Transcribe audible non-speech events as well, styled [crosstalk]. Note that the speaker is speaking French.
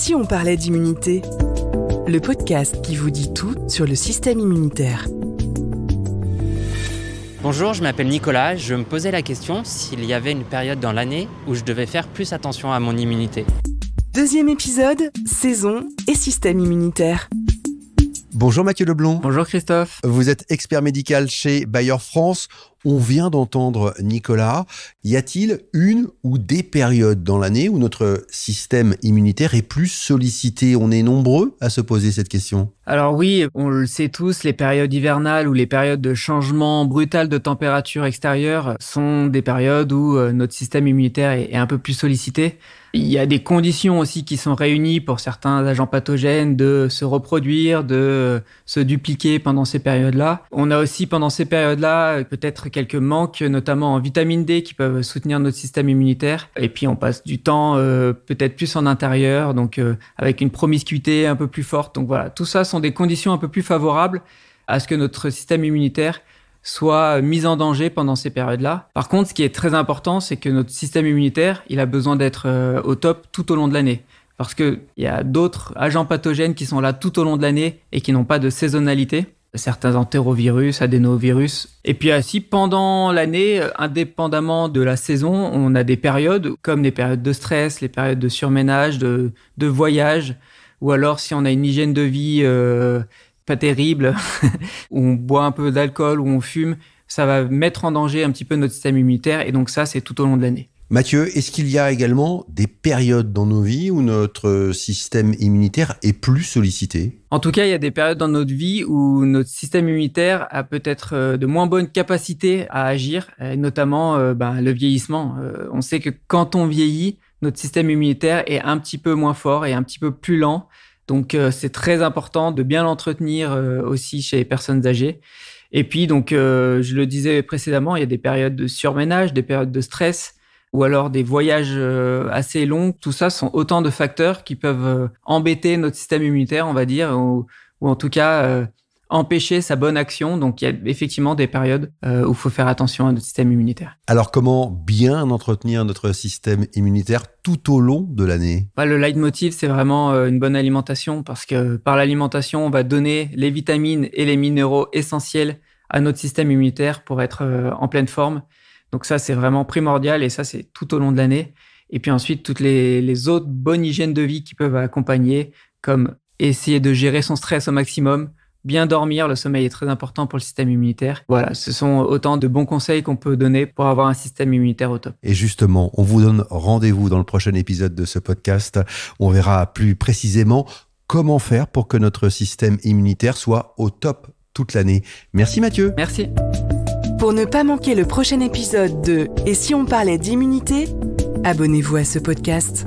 si on parlait d'immunité Le podcast qui vous dit tout sur le système immunitaire. Bonjour, je m'appelle Nicolas. Je me posais la question s'il y avait une période dans l'année où je devais faire plus attention à mon immunité. Deuxième épisode, saison et système immunitaire. Bonjour Mathieu Leblond. Bonjour Christophe. Vous êtes expert médical chez Bayer France. On vient d'entendre Nicolas. Y a-t-il une ou des périodes dans l'année où notre système immunitaire est plus sollicité? On est nombreux à se poser cette question. Alors oui, on le sait tous, les périodes hivernales ou les périodes de changement brutal de température extérieure sont des périodes où euh, notre système immunitaire est un peu plus sollicité. Il y a des conditions aussi qui sont réunies pour certains agents pathogènes de se reproduire, de se dupliquer pendant ces périodes-là. On a aussi pendant ces périodes-là peut-être quelques manques, notamment en vitamine D qui peuvent soutenir notre système immunitaire. Et puis on passe du temps euh, peut-être plus en intérieur, donc euh, avec une promiscuité un peu plus forte. Donc voilà, tout ça sont des conditions un peu plus favorables à ce que notre système immunitaire soit mise en danger pendant ces périodes-là. Par contre, ce qui est très important, c'est que notre système immunitaire, il a besoin d'être euh, au top tout au long de l'année. Parce qu'il y a d'autres agents pathogènes qui sont là tout au long de l'année et qui n'ont pas de saisonnalité. Certains entérovirus, adénovirus. Et puis aussi, pendant l'année, indépendamment de la saison, on a des périodes comme les périodes de stress, les périodes de surménage, de, de voyage, ou alors si on a une hygiène de vie euh, pas terrible, [laughs] où on boit un peu d'alcool, où on fume, ça va mettre en danger un petit peu notre système immunitaire. Et donc ça, c'est tout au long de l'année. Mathieu, est-ce qu'il y a également des périodes dans nos vies où notre système immunitaire est plus sollicité? En tout cas, il y a des périodes dans notre vie où notre système immunitaire a peut-être euh, de moins bonnes capacités à agir, notamment euh, ben, le vieillissement. Euh, on sait que quand on vieillit, notre système immunitaire est un petit peu moins fort et un petit peu plus lent. Donc c'est très important de bien l'entretenir aussi chez les personnes âgées. Et puis donc je le disais précédemment, il y a des périodes de surménage, des périodes de stress ou alors des voyages assez longs. Tout ça sont autant de facteurs qui peuvent embêter notre système immunitaire, on va dire, ou, ou en tout cas empêcher sa bonne action. Donc il y a effectivement des périodes euh, où il faut faire attention à notre système immunitaire. Alors comment bien entretenir notre système immunitaire tout au long de l'année? Bah, Le leitmotiv, c'est vraiment euh, une bonne alimentation parce que par l'alimentation, on va donner les vitamines et les minéraux essentiels à notre système immunitaire pour être euh, en pleine forme. Donc ça, c'est vraiment primordial et ça, c'est tout au long de l'année. Et puis ensuite, toutes les, les autres bonnes hygiènes de vie qui peuvent accompagner, comme essayer de gérer son stress au maximum, bien dormir, le sommeil est très important pour le système immunitaire. Voilà, ce sont autant de bons conseils qu'on peut donner pour avoir un système immunitaire au top. Et justement, on vous donne rendez-vous dans le prochain épisode de ce podcast. On verra plus précisément comment faire pour que notre système immunitaire soit au top toute l'année. Merci Mathieu. Merci. Pour ne pas manquer le prochain épisode de Et si on parlait d'immunité, abonnez-vous à ce podcast.